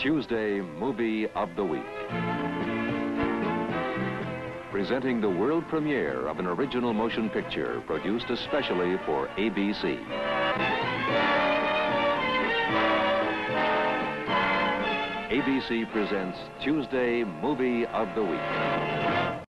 Tuesday Movie of the Week. Presenting the world premiere of an original motion picture produced especially for ABC. ABC presents Tuesday Movie of the Week.